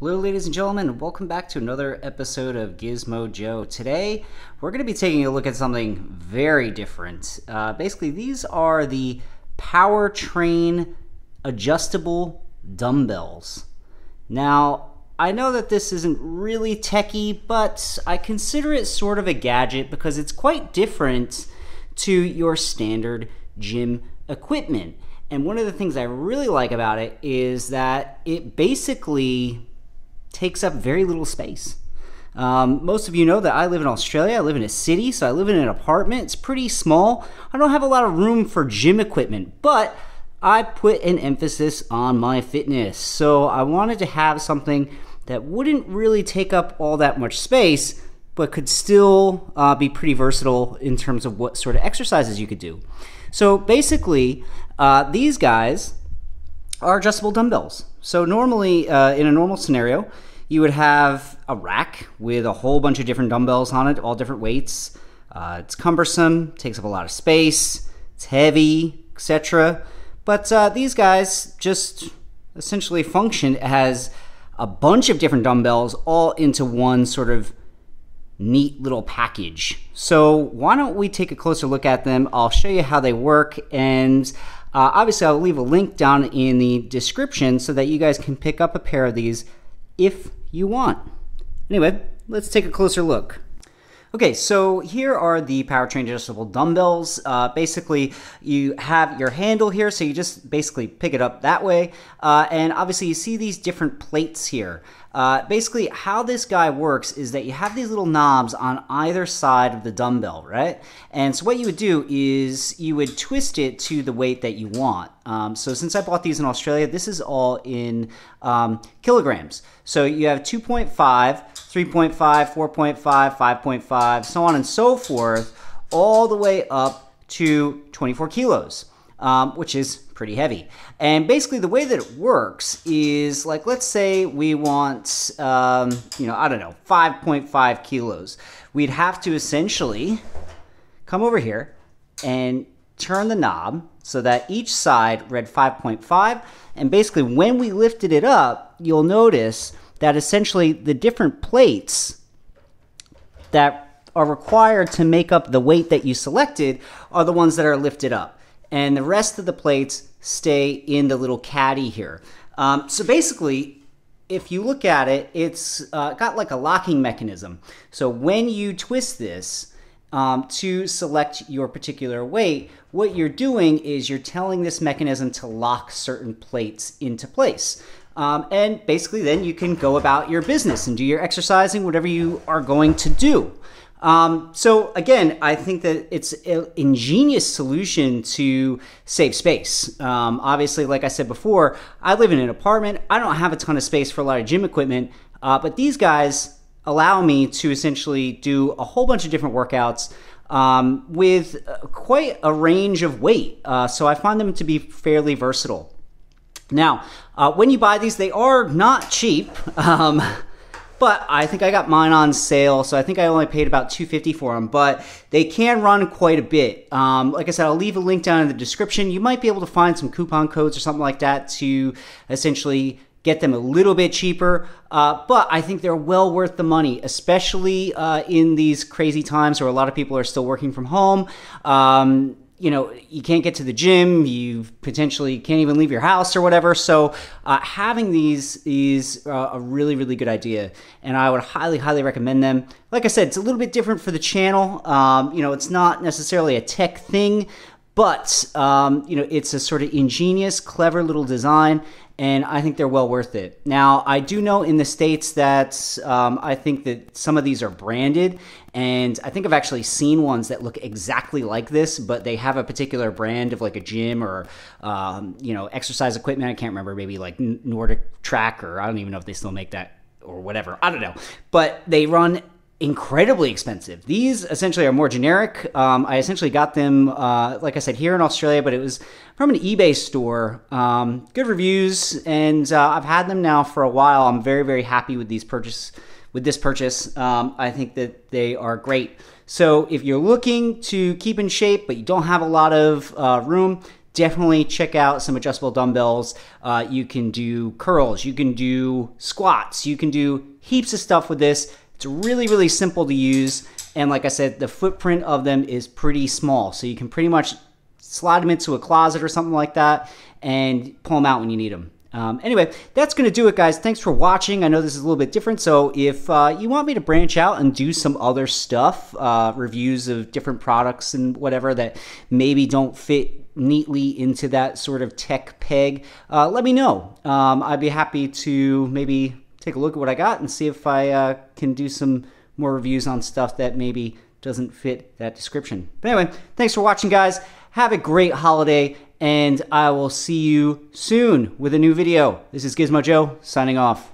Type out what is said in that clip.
Hello, ladies and gentlemen, welcome back to another episode of Gizmo Joe. Today, we're going to be taking a look at something very different. Uh, basically, these are the Powertrain adjustable dumbbells. Now, I know that this isn't really techy, but I consider it sort of a gadget because it's quite different to your standard gym equipment. And one of the things I really like about it is that it basically takes up very little space. Um, most of you know that I live in Australia. I live in a city, so I live in an apartment. It's pretty small. I don't have a lot of room for gym equipment, but I put an emphasis on my fitness. So I wanted to have something that wouldn't really take up all that much space, but could still uh, be pretty versatile in terms of what sort of exercises you could do. So basically, uh, these guys are adjustable dumbbells. So normally, uh, in a normal scenario, you would have a rack with a whole bunch of different dumbbells on it, all different weights. Uh, it's cumbersome, takes up a lot of space, it's heavy, etc. But uh, these guys just essentially function as a bunch of different dumbbells all into one sort of neat little package. So why don't we take a closer look at them? I'll show you how they work and uh, obviously I'll leave a link down in the description so that you guys can pick up a pair of these if you want. Anyway, let's take a closer look. Okay, so here are the Powertrain adjustable dumbbells. Uh, basically, you have your handle here, so you just basically pick it up that way. Uh, and obviously, you see these different plates here. Uh, basically, how this guy works is that you have these little knobs on either side of the dumbbell, right? And so what you would do is you would twist it to the weight that you want. Um, so since I bought these in Australia, this is all in um, kilograms. So you have 2.5, 3.5, 4.5, 5.5, so on and so forth, all the way up to 24 kilos, um, which is pretty heavy. And basically, the way that it works is like, let's say we want, um, you know, I don't know, 5.5 kilos. We'd have to essentially come over here and turn the knob so that each side read 5.5. And basically, when we lifted it up, you'll notice that essentially the different plates that are required to make up the weight that you selected are the ones that are lifted up and the rest of the plates stay in the little caddy here. Um, so basically, if you look at it, it's uh, got like a locking mechanism. So when you twist this um, to select your particular weight, what you're doing is you're telling this mechanism to lock certain plates into place. Um, and basically, then you can go about your business and do your exercising, whatever you are going to do. Um, so again, I think that it's an ingenious solution to save space. Um, obviously, like I said before, I live in an apartment. I don't have a ton of space for a lot of gym equipment, uh, but these guys allow me to essentially do a whole bunch of different workouts um, with uh, quite a range of weight. Uh, so I find them to be fairly versatile. Now, uh, when you buy these, they are not cheap. But I think I got mine on sale, so I think I only paid about 250 for them. But they can run quite a bit. Um, like I said, I'll leave a link down in the description. You might be able to find some coupon codes or something like that to essentially get them a little bit cheaper. Uh, but I think they're well worth the money, especially uh, in these crazy times where a lot of people are still working from home. Um, you know you can't get to the gym you potentially can't even leave your house or whatever. So uh, having these is uh, a really really good idea and i would highly highly recommend them. Like i said it's a little bit different for the channel. Um, you know it's not necessarily a tech thing but um, you know it's a sort of ingenious clever little design and I think they're well worth it. Now, I do know in the States that um, I think that some of these are branded, and I think I've actually seen ones that look exactly like this, but they have a particular brand of like a gym or, um, you know, exercise equipment. I can't remember, maybe like Nordic Track, or I don't even know if they still make that or whatever. I don't know. But they run incredibly expensive. These essentially are more generic. Um, I essentially got them, uh, like I said, here in Australia, but it was from an eBay store. Um, good reviews, and uh, I've had them now for a while. I'm very, very happy with these purchase. With this purchase, um, I think that they are great. So if you're looking to keep in shape but you don't have a lot of uh, room, definitely check out some adjustable dumbbells. Uh, you can do curls, you can do squats, you can do heaps of stuff with this. It's really, really simple to use. And like I said, the footprint of them is pretty small. So you can pretty much slide them into a closet or something like that and pull them out when you need them. Um, anyway, that's going to do it, guys. Thanks for watching. I know this is a little bit different, so if uh, you want me to branch out and do some other stuff, uh, reviews of different products and whatever that maybe don't fit neatly into that sort of tech peg, uh, let me know. Um, I'd be happy to maybe take a look at what I got and see if I uh, can do some more reviews on stuff that maybe doesn't fit that description. But anyway, thanks for watching, guys. Have a great holiday, and I will see you soon with a new video. This is Gizmo Joe signing off.